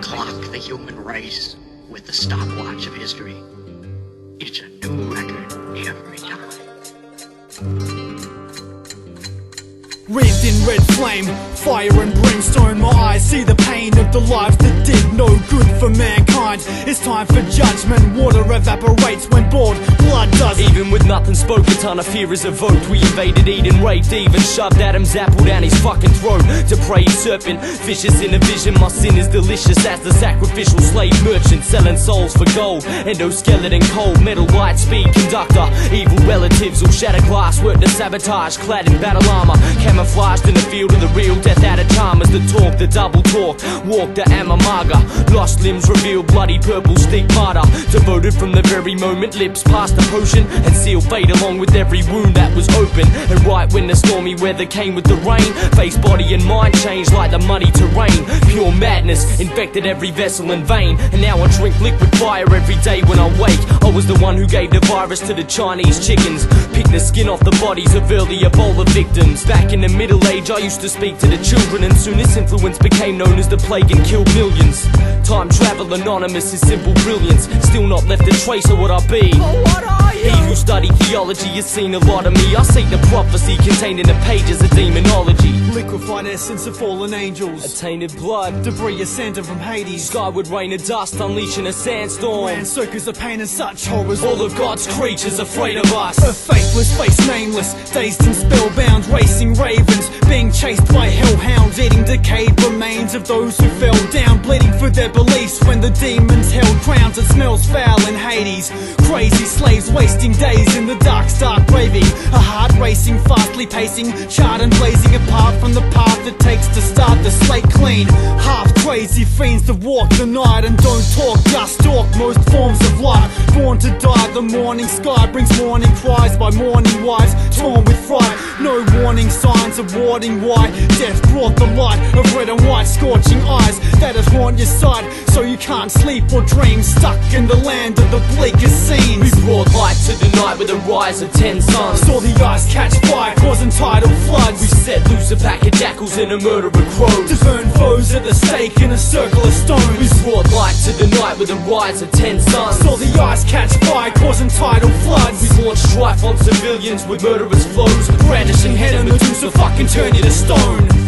clock the human race with the stopwatch of history. It's a new record every time. Wreathed in red flame, fire and brimstone My eyes see the pain of the lives that did no good for mankind It's time for judgment, water evaporates when bored. Blood doesn't Even with nothing spoken a ton of fear is evoked. We invaded Eden, raped even shoved Adam's apple down his fucking throat. Depraved serpent, vicious in a vision. My sin is delicious as the sacrificial slave merchant Selling souls for gold, endoskeleton cold Metal light speed conductor, evil relatives All shatter glass, work to sabotage. Clad in battle armor, camouflaged in the field of the real Death out of time. As the talk, the double talk Walk the Amamaga, lost limbs reveal Bloody purple stigmata Devoted from the very moment lips passed the potion And seal fate along with every wound that was open. And right when the stormy weather came with the rain Face, body and mind changed like the muddy terrain. Pure madness infected every vessel in vain And now I drink liquid fire every day when I wake. I was the one who gave the virus to the Chinese chickens. Picked the skin off the bodies of early Ebola victims. Back in the middle age I used to speak to the children And soon this influence became known as the plague and killed millions Time travel anonymous is simple brilliance Still not left a trace of what I be What are you? he who theology has seen a lot of me. I seek the prophecy contained in the pages of demonology. Liquefied essence of fallen angels. A tainted blood. Debris ascended from Hades. Skyward rain of dust unleashing a sandstorm. Circus of pain and such horrors. All of God's creatures afraid of us. A faithless face nameless, dazed and spellbound, racing ravens, being chased by hellhounds, eating decayed remains of those who fell down, bleeding for their beliefs when the demons held crowns. It smells foul in Hades. Crazy slaves wasting days in the dark, stark raving. A heart racing, fastly pacing, charred and blazing apart from the path it takes to start the slate clean. Half crazy fiends that walk the night and don't talk, just talk most forms of life. Born to die, the morning sky brings morning cries by morning wives, torn with fright. No warning signs of warning why death brought the light of red and white scorching eyes that have haunt your side, so you can't sleep or dream. Stuck in the land of the bleakest scenes. We brought light night with the rise of ten suns Saw the ice catch fire, causing tidal floods. We set loose a pack of jackals and a murder of crows burn foes at the stake in a circle of stones. We brought light to the night with the rise of ten suns Saw the ice catch fire, causing tidal floods. We launched strife on civilians with murderous flows Brandishing head and Medusa fucking turn you to stone